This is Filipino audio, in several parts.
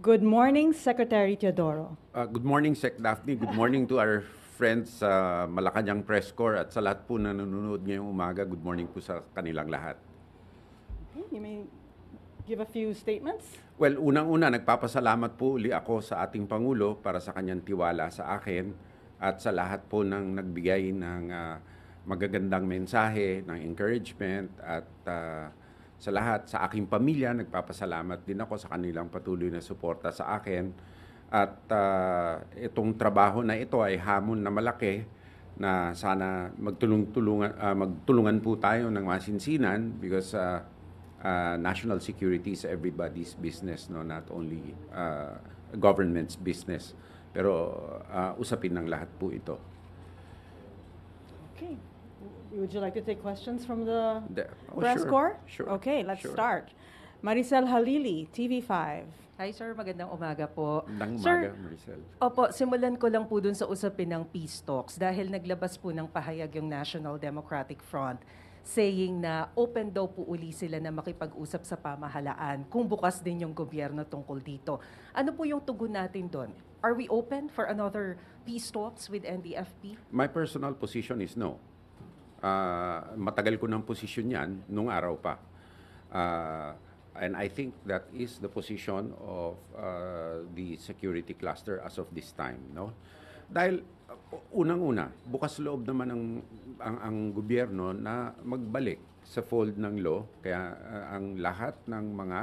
Good morning, Secretary Teodoro. Uh, good morning, Sec Daphne. Good morning to our friends sa Malacanang Press Corps at sa lahat po na nanonood ngayong umaga. Good morning po sa kanilang lahat. Okay, you may give a few statements. Well, unang-una, nagpapasalamat po uli ako sa ating Pangulo para sa kanyang tiwala sa akin at sa lahat po ng nagbigay ng uh, magagandang mensahe, ng encouragement at uh, sa lahat, sa aking pamilya, nagpapasalamat din ako sa kanilang patuloy na suporta sa akin. At uh, itong trabaho na ito ay hamon na malaki na sana magtulong-tulungan uh, magtulungan po tayo ng masinsinan because uh, uh, national security is everybody's business no not only uh, government's business pero uh, usapin ng lahat po ito. Okay. Would you like to take questions from the, The- oh, press sure, corps? sure, Okay, let's sure. start. Maricel Halili, TV5. Hi sir, magandang umaga po. Magandang Sir, umaga, Maricel. Opo, simulan ko lang po dun sa usapin ng peace talks dahil naglabas po ng pahayag yung National Democratic Front saying na open daw po uli sila na makipag-usap sa pamahalaan kung bukas din yung gobyerno tungkol dito. Ano po yung tugon natin doon? Are we open for another peace talks with NDFP? My personal position is no. Ah, matagal ko ng posisyon yan nung araw pa. Ah, and I think that is the position of ah, the security cluster as of this time, no? Dahil uh, unang-una, bukas loob naman ang, ang ang gobyerno na magbalik sa fold ng law kaya ah, ang lahat ng mga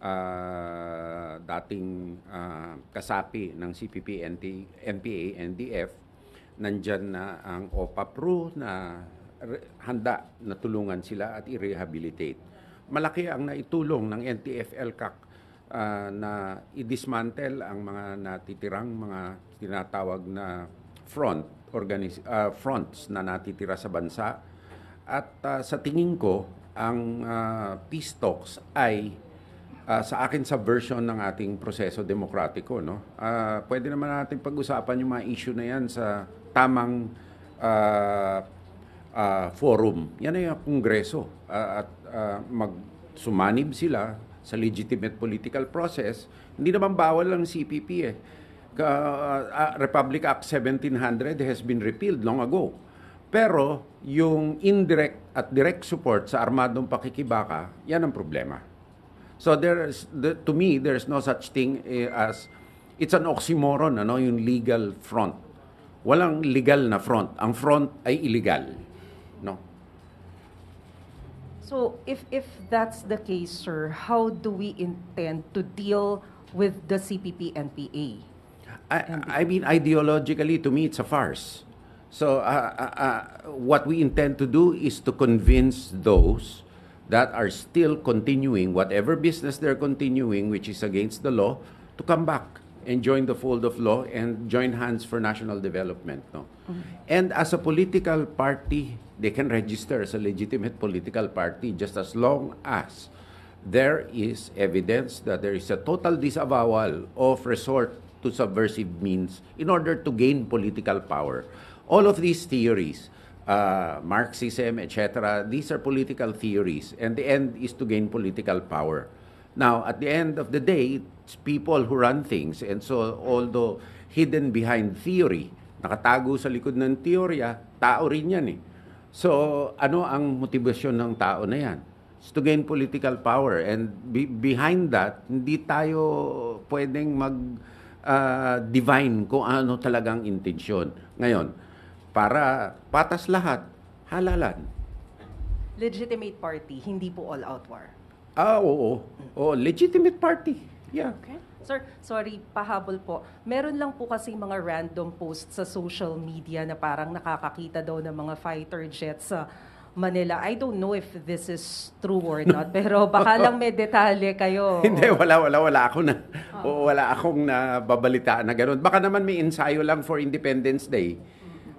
ah, dating ah, kasapi ng CPP, NT, NPA, NDF nandyan na ang OPAPRO na handa na tulungan sila at i-rehabilitate. Malaki ang naitulong ng NTF-LCAC ah, na i-dismantle ang mga natitirang mga tinatawag na front organis- ah, fronts na natitira sa bansa. At ah, sa tingin ko, ang ah, peace talks ay Ah, sa akin sa version ng ating proseso demokratiko, no? Ah, pwede naman natin pag-usapan yung mga issue na yan sa tamang ah, ah, forum. Yan ay ang kongreso. Ah, at ah, magsumanib sila sa legitimate political process. Hindi naman bawal ang CPP eh. Ka, ah, Republic Act 1700 has been repealed long ago. Pero yung indirect at direct support sa armadong pakikibaka, yan ang problema. So there's the, to me there's no such thing eh, as it's an oxymoron ano yung legal front. Walang legal na front. Ang front ay illegal. No. So if if that's the case, sir, how do we intend to deal with the CPP NPA? I, I mean ideologically to me it's a farce. So uh, uh, uh, what we intend to do is to convince those that are still continuing whatever business they're continuing which is against the law to come back and join the fold of law and join hands for national development no and as a political party they can register as a legitimate political party just as long as there is evidence that there is a total disavowal of resort to subversive means in order to gain political power all of these theories uh, Marxism, etc. These are political theories, and the end is to gain political power. Now, at the end of the day, it's people who run things, and so although hidden behind theory, nakatago sa likod ng teorya, tao rin yan eh. So, ano ang motivasyon ng tao na yan? It's to gain political power, and be- behind that, hindi tayo pwedeng mag uh, divine kung ano talagang intensyon. Ngayon, para patas lahat, halalan. Legitimate party, hindi po all-out war. Ah, oo. Oo, legitimate party. Yeah. Okay. Sir, sorry, pahabol po. Meron lang po kasi mga random posts sa social media na parang nakakakita daw ng mga fighter jets sa Manila. I don't know if this is true or not, pero baka lang may detalye kayo. Hindi, wala, wala, wala ako na, oo, wala akong nababalitaan na gano'n. Baka naman may ensayo lang for Independence Day.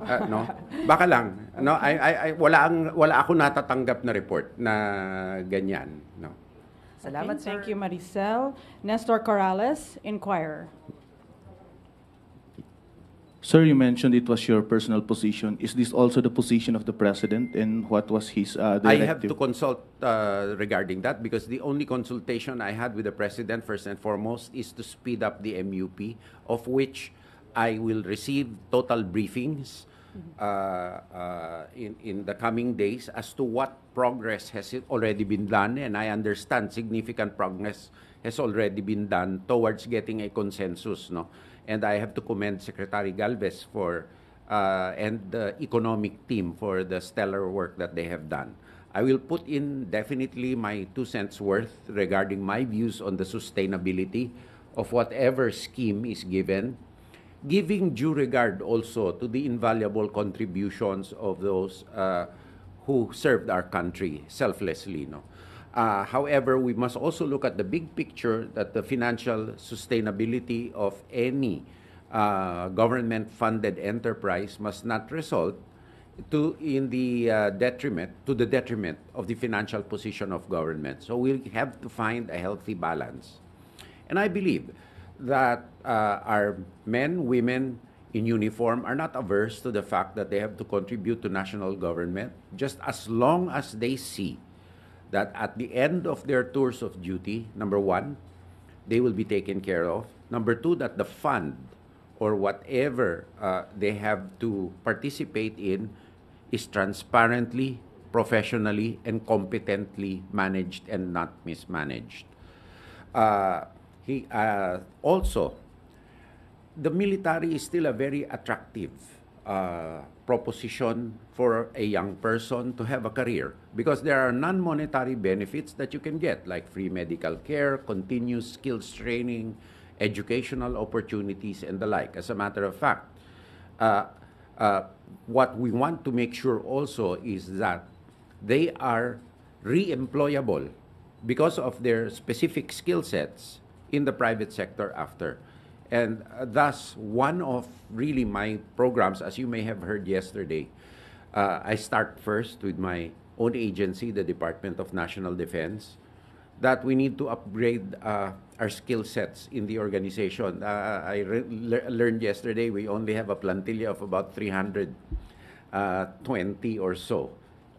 Ah, no? Baka lang. No? I, I, I, wala, ang, wala ako natatanggap na report na ganyan. No? Salamat, Okay, sir. Thank you, Maricel. Nestor Corrales, Inquirer. Sir, you mentioned it was your personal position. Is this also the position of the president, and what was his uh, I directive? have to consult uh, regarding that because the only consultation I had with the president, first and foremost, is to speed up the MUP, of which I will receive total briefings uh, uh, in, in the coming days as to what progress has already been done. And I understand significant progress has already been done towards getting a consensus. No? And I have to commend Secretary Galvez for uh, and the economic team for the stellar work that they have done. I will put in definitely my two cents worth regarding my views on the sustainability of whatever scheme is given, giving due regard also to the invaluable contributions of those uh, who served our country selflessly. No? Uh, however, we must also look at the big picture that the financial sustainability of any uh, government-funded enterprise must not result to in the uh, detriment to the detriment of the financial position of government. So we have to find a healthy balance, and I believe that uh, our men, women in uniform are not averse to the fact that they have to contribute to national government, just as long as they see that at the end of their tours of duty, number one, they will be taken care of. Number two, that the fund or whatever uh, they have to participate in is transparently, professionally, and competently managed and not mismanaged. Uh, he uh, also the military is still a very attractive uh, proposition for a young person to have a career because there are non-monetary benefits that you can get like free medical care continuous skills training educational opportunities and the like. As a matter of fact uh, uh, what we want to make sure also is that they are re-employable because of their specific skill sets in the private sector after. And uh, thus, one of really my programs, as you may have heard yesterday, uh, I start first with my own agency, the Department of National Defense, that we need to upgrade uh, our skill sets in the organization. Uh, I re- le- learned yesterday we only have a plantilla of about 320 or so.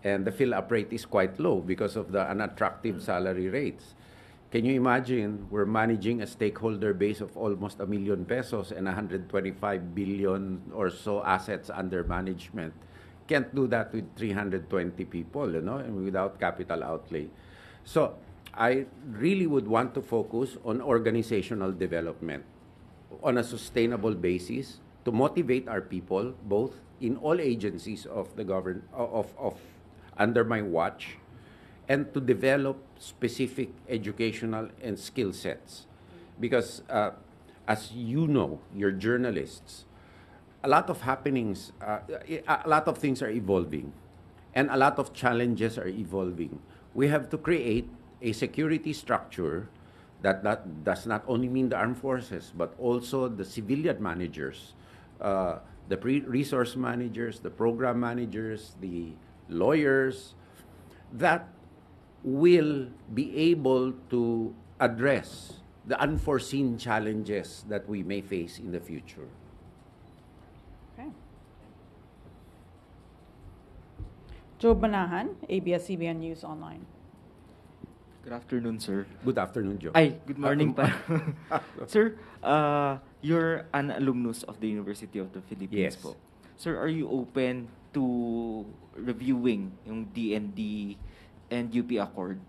And the fill-up rate is quite low because of the unattractive salary rates. Can you imagine we're managing a stakeholder base of almost a million pesos and 125 billion or so assets under management? Can't do that with 320 people, you know, and without capital outlay. So I really would want to focus on organizational development on a sustainable basis to motivate our people, both in all agencies of the govern of, of under my watch, and to develop specific educational and skill sets. Because uh, as you know, you're journalists, a lot of happenings, uh, a lot of things are evolving, and a lot of challenges are evolving. We have to create a security structure that, that does not only mean the armed forces, but also the civilian managers, uh, the resource managers, the program managers, the lawyers, that will be able to address the unforeseen challenges that we may face in the future. Okay. Joe Banahan, ABS-CBN News Online. Good afternoon, sir. Good afternoon, Joe. Ay, good morning pa. sir, uh, you're an alumnus of the University of the Philippines Yes. po. Sir, are you open to reviewing yung DND and UP Accord?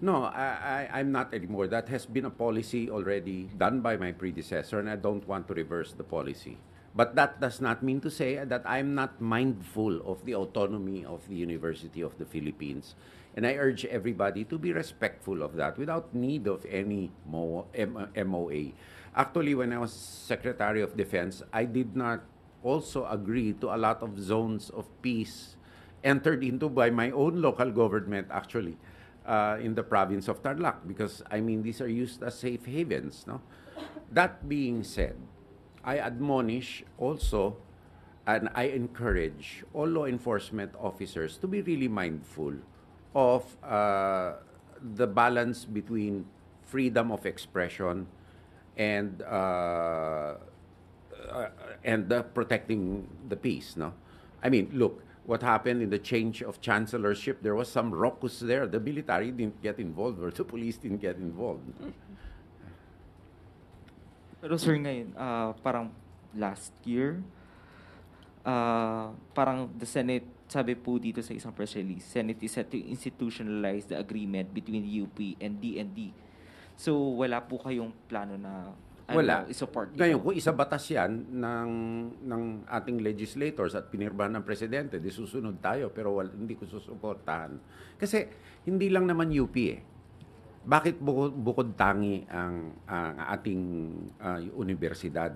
No, I, I, I'm not anymore. That has been a policy already done by my predecessor, and I don't want to reverse the policy. But that does not mean to say that I'm not mindful of the autonomy of the University of the Philippines. And I urge everybody to be respectful of that without need of any MOA. Actually, when I was Secretary of Defense, I did not also agree to a lot of zones of peace entered into by my own local government, actually, uh, in the province of Tarlac, because I mean these are used as safe havens. No, that being said, I admonish also, and I encourage all law enforcement officers to be really mindful of uh, the balance between freedom of expression and uh, uh, and protecting the peace. No, I mean, look what happened in the change of chancellorship. There was some raucous there. The military didn't get involved, or the police didn't get involved. Pero sir, ngayon, ah, parang last year, ah, parang the Senate, sabi po dito sa isang press release, Senate is set to institutionalize the agreement between UP and DND. So, wala po kayong plano na ano, Wala. i-support ito? Ngayon, kung isa batas yan ng, ng ating legislators at pinirbahan ng presidente, di susunod tayo, pero wal, hindi ko susuportahan. Kasi hindi lang naman UP eh. Bakit bukod, bukod tangi ang, ang ating ah, universidad?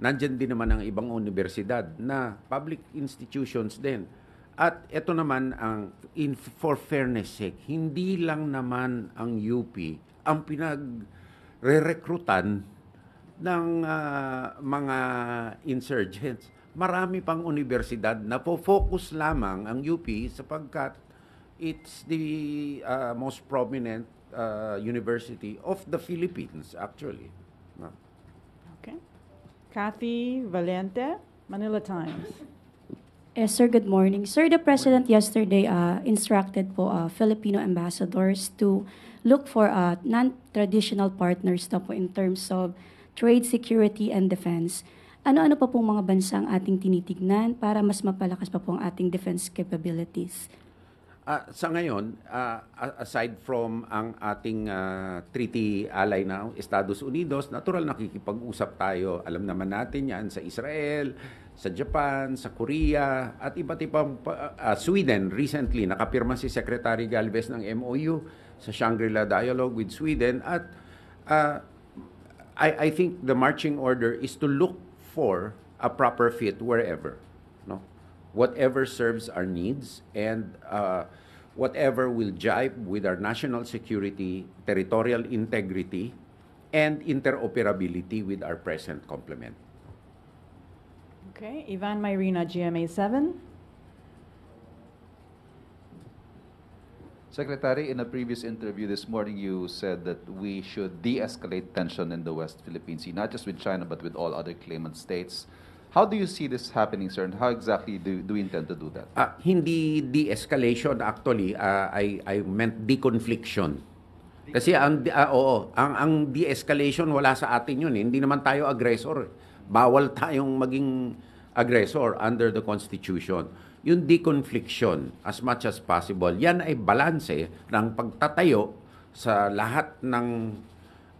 Nandyan din naman ang ibang universidad na public institutions din. At ito naman ang in for fairness sake, hindi lang naman ang UP ang pinag-re-recruitan ng ah, mga insurgents. Marami pang universidad na po-focus lamang ang UP sapagkat it's the ah, most prominent ah, university of the Philippines actually. No? Okay. Kathy Valente, Manila Times. Yes, sir. Good morning. Sir, the President yesterday uh, instructed po uh, Filipino ambassadors to look for uh, non-traditional partners na po in terms of trade, security, and defense. Ano-ano pa pong mga bansang ating tinitignan para mas mapalakas pa po ang ating defense capabilities? Ah, sa ngayon, a- aside from ang ating ah, treaty ally na Estados Unidos, natural nakikipag-usap tayo. Alam naman natin yan sa Israel, sa Japan, sa Korea, at iba't ibang ah, Sweden. Recently, nakapirma si Secretary Galvez ng MOU sa Shangri-La Dialogue with Sweden. At ah, I, I think the marching order is to look for a proper fit wherever. No? Whatever serves our needs and uh, whatever will jive with our national security, territorial integrity, and interoperability with our present complement. Okay. Ivan Myrina, GMA 7. Secretary, in a previous interview this morning, you said that we should de-escalate tension in the West Philippine Sea, not just with China, but with all other claimant states. How do you see this happening, sir, and how exactly do, do we intend to do that? Ah, hindi de-escalation actually, ah, I, I meant deconfliction. Kasi ang ah, oo, ang ang de-escalation wala sa atin yun, eh. hindi naman tayo aggressor. Bawal tayong maging aggressor under the constitution. Yung deconfliction as much as possible, yan ay balanse ng pagtatayo sa lahat ng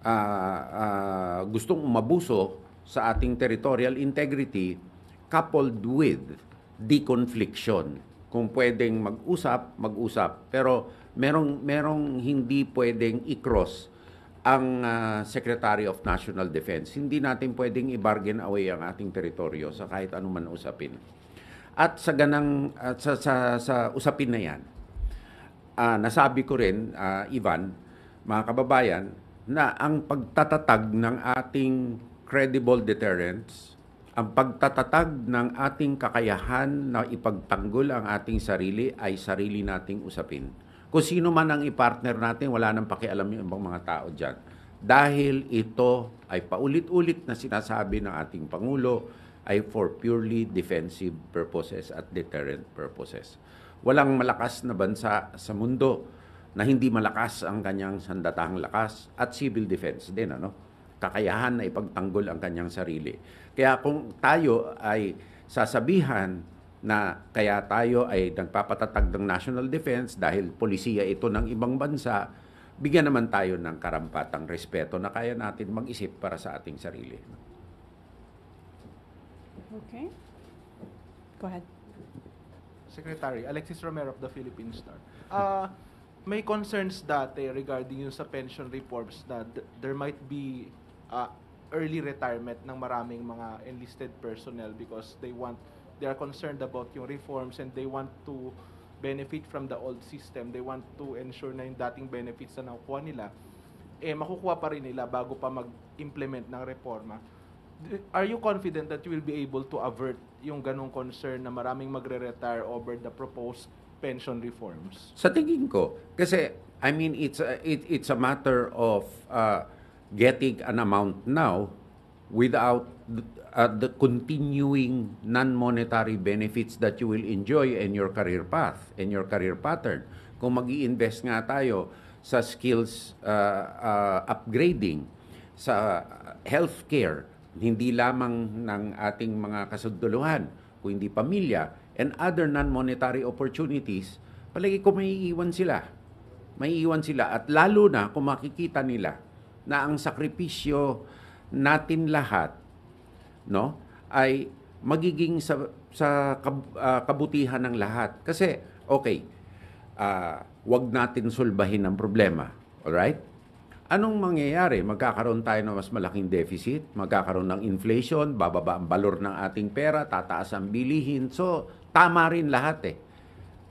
ah, ah, gustong umabuso sa ating territorial integrity coupled with deconfliction. Kung pwedeng mag-usap, mag-usap. Pero merong, merong hindi pwedeng i-cross ang ah, Secretary of National Defense. Hindi natin pwedeng i-bargain away ang ating teritoryo sa kahit anuman usapin. At sa ganang at sa, sa, sa usapin na yan, ah, nasabi ko rin, ah, Ivan, mga kababayan, na ang pagtatatag ng ating credible deterrence, ang pagtatatag ng ating kakayahan na ipagtanggol ang ating sarili ay sarili nating usapin. Kung sino man ang i-partner natin, wala nang pakialam yung ibang mga tao dyan. Dahil ito ay paulit-ulit na sinasabi ng ating Pangulo, ay for purely defensive purposes at deterrent purposes. Walang malakas na bansa sa mundo na hindi malakas ang kanyang sandatahang lakas at civil defense din ano? Kakayahan na ipagtanggol ang kanyang sarili. Kaya kung tayo ay sasabihan na kaya tayo ay nagpapatatag ng national defense dahil polisiya ito ng ibang bansa bigyan naman tayo ng karampatang respeto na kaya natin mag-isip para sa ating sarili Okay. Go ahead. Secretary, Alexis Romero of the Philippine Star. Uh, may concerns dati regarding yung sa pension reforms na th- there might be uh, early retirement ng maraming mga enlisted personnel because they want they are concerned about yung reforms and they want to benefit from the old system. They want to ensure na yung dating benefits na nakukuha nila eh makukuha pa rin nila bago pa mag-implement ng reforma. Are you confident that you will be able to avert yung ganong concern na maraming magre-retire over the proposed pension reforms? Sa tingin ko, kasi I mean it's a, it, it's a matter of uh, getting an amount now without th- uh, the continuing non-monetary benefits that you will enjoy in your career path, in your career pattern. Kung mag invest nga tayo sa skills uh, uh, upgrading, sa healthcare, hindi lamang ng ating mga kasunduluhan, kundi pamilya, and other non-monetary opportunities, palagi ko may iwan sila. May iwan sila. At lalo na kung makikita nila na ang sakripisyo natin lahat no ay magiging sa sa kab- ah, kabutihan ng lahat kasi okay ah, wag natin sulbahin ang problema all right anong mangyayari? Magkakaroon tayo ng mas malaking deficit magkakaroon ng inflation bababa ang balor ng ating pera tataas ang bilihin. So tama rin lahat eh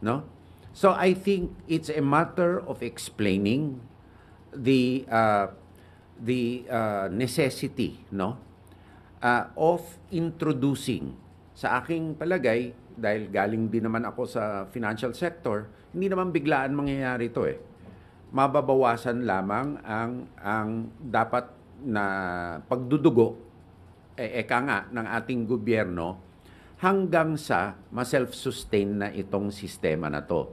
no? So i think it's a matter of explaining the uh, the uh, necessity no? Uh, of introducing sa aking palagay dahil galing din naman ako sa financial sector hindi naman biglaan mangyayari ito eh mababawasan lamang ang ang dapat na pagdudugo eh, eka nga ng ating gobyerno hanggang sa ma-self-sustain na itong sistema na to.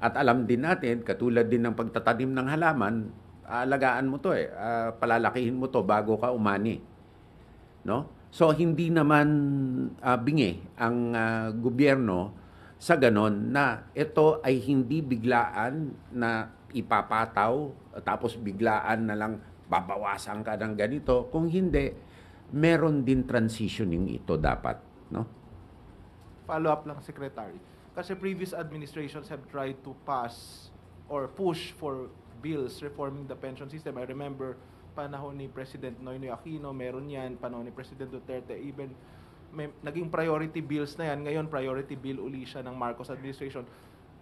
At alam din natin, katulad din ng pagtatanim ng halaman, aalagaan mo to eh, ah, palalakihin mo to bago ka umani. No? So hindi naman ah, bingi ang ah, gobyerno sa ganon na ito ay hindi biglaan na ipapataw tapos biglaan na lang babawasan ka ng ganito. Kung hindi, meron din transitioning ito dapat. No? follow-up lang, Secretary. Kasi previous administrations have tried to pass or push for bills reforming the pension system. I remember panahon ni President Noynoy Aquino, meron yan. Panahon ni President Duterte, even may, naging priority bills na yan. Ngayon, priority bill uli siya ng Marcos administration.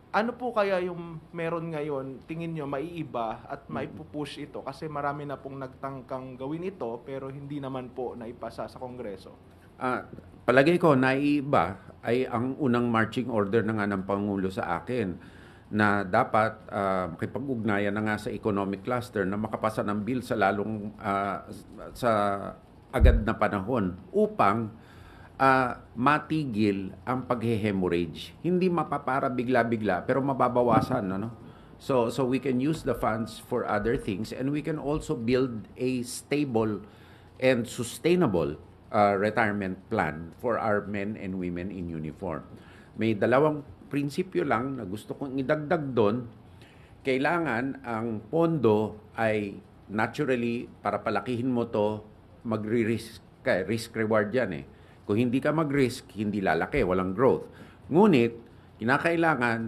Ano po kaya yung meron ngayon, tingin nyo, maiiba at maipupush ito? Kasi marami na pong nagtangkang gawin ito, pero hindi naman po naipasa sa Kongreso. Ah, palagay ko naiiba ay ang unang marching order na nga ng Pangulo sa akin na dapat ah, makipag-ugnayan na nga sa economic cluster na makapasa ng bill sa lalong ah, sa agad na panahon upang ah, matigil ang paghe-hemorrhage. Hindi mapapara bigla-bigla pero mababawasan ano. So so we can use the funds for other things and we can also build a stable and sustainable uh, retirement plan for our men and women in uniform. May dalawang prinsipyo lang na gusto kong idagdag doon. Kailangan ang pondo ay naturally para palakihin mo to magri-risk ka, risk reward yan eh. Kung hindi ka mag-risk, hindi lalaki, walang growth. Ngunit kinakailangan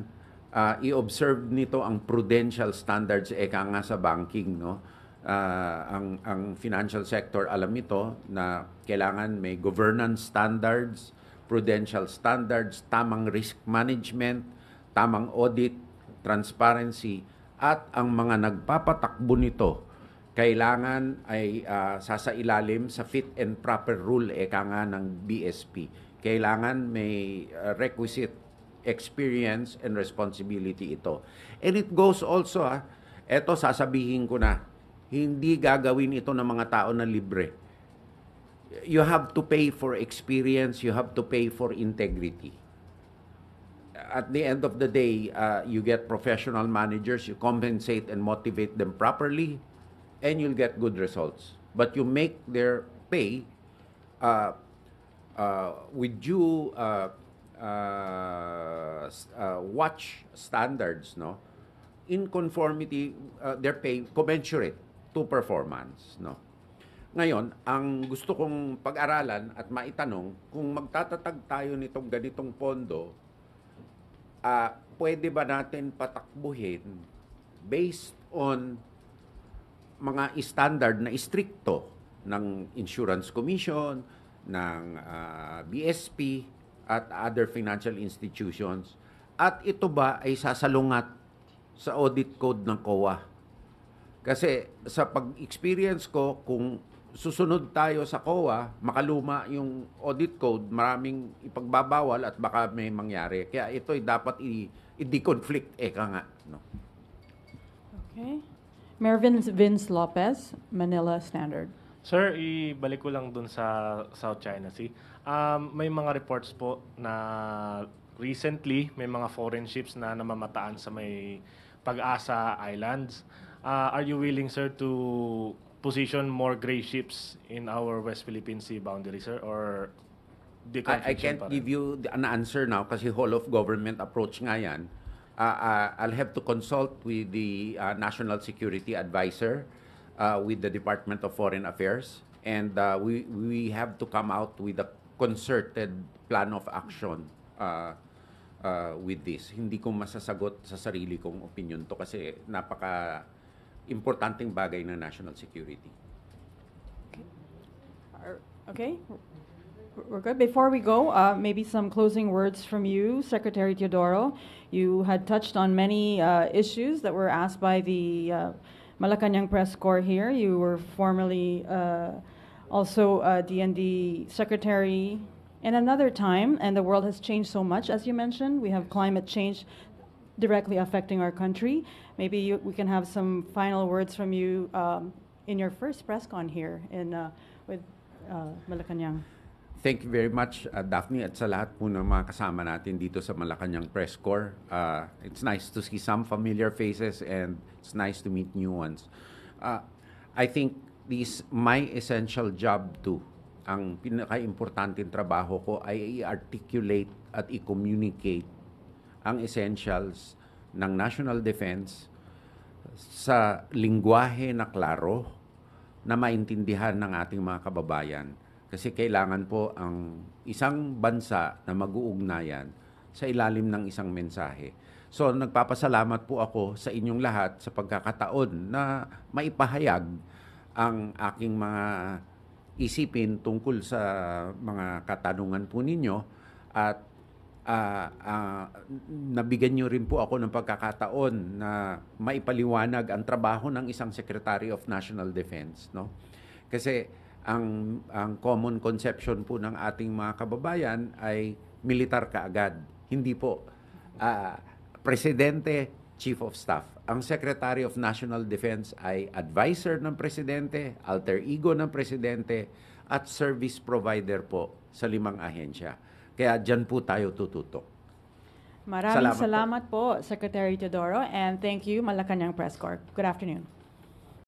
ah, i-observe nito ang prudential standards eka nga sa banking no. Ah, ang ang financial sector alam ito na kailangan may governance standards, prudential standards, tamang risk management, tamang audit, transparency at ang mga nagpapatakbo nito kailangan ay ah, sasailalim sa fit and proper rule eka nga ng BSP. Kailangan may ah, requisite experience and responsibility ito. And it goes also, ah, eto sasabihin ko na, hindi gagawin ito ng mga tao na libre. You have to pay for experience, you have to pay for integrity. At the end of the day, uh, you get professional managers, you compensate and motivate them properly, and you'll get good results. But you make their pay uh, uh, with due uh, uh, uh, watch standards, no? In conformity, uh, their pay commensurate to performance, no? Ngayon, ang gusto kong pag-aralan at maitanong, kung magtatatag tayo nitong ganitong pondo, ah, pwede ba natin patakbuhin based on mga standard na istrikto ng Insurance Commission, ng ah, BSP, at other financial institutions. At ito ba ay sasalungat sa audit code ng COA? Kasi sa pag-experience ko, kung susunod tayo sa COA, makaluma yung audit code, maraming ipagbabawal at baka may mangyari. Kaya ito ay dapat i-deconflict, eka nga. No? Okay. Mayor Vince, Vince Lopez, Manila Standard. Sir, ibalik ko lang dun sa South China Sea. Um, may mga reports po na recently may mga foreign ships na namamataan sa may Pag-asa Islands. Uh, are you willing, sir, to position more gray ships in our West Philippine Sea boundary, sir? Or I, I can't give you the- an answer now kasi whole of government approach nga yan. Uh, uh, I'll have to consult with the uh, National Security Advisor, uh, with the Department of Foreign Affairs, and uh, we we have to come out with a concerted plan of action uh, uh, with this. Hindi ko masasagot sa sarili kong opinion to kasi napaka importanteng bagay ng national security. Are- Okay, we're good. Before we go, uh, maybe some closing words from you, Secretary Teodoro. You had touched on many uh, issues that were asked by the uh, Malacanang Press Corps here. You were formerly uh, also uh, DND Secretary in another time, and the world has changed so much, as you mentioned. We have climate change directly affecting our country. Maybe you, we can have some final words from you um, in your first press con here in uh, with uh, Malacanang. Thank you very much, uh, Daphne, at sa lahat po ng mga kasama natin dito sa Malacanang Press Corps. Uh, it's nice to see some familiar faces and it's nice to meet new ones. Uh, I think this my essential job too. Ang pinaka-importanting trabaho ko ay i-articulate at i-communicate ang essentials ng national defense sa lingwahe na klaro na maintindihan ng ating mga kababayan. Kasi kailangan po ang isang bansa na mag-uugnayan sa ilalim ng isang mensahe. So nagpapasalamat po ako sa inyong lahat sa pagkakataon na maipahayag ang aking mga isipin tungkol sa mga katanungan po ninyo at ah, ah, nabigyan niyo rin po ako ng pagkakataon na maipaliwanag ang trabaho ng isang Secretary of National Defense, no? Kasi ang ang common conception po ng ating mga kababayan ay militar kaagad. Hindi po ah, presidente, chief of staff. Ang Secretary of National Defense ay advisor ng presidente, alter ego ng presidente at service provider po sa limang ahensya. Kaya dyan po tayo tututok. Maraming Salamat po. salamat po, Secretary Teodoro, and thank you, Malacanang Press Corps. Good afternoon.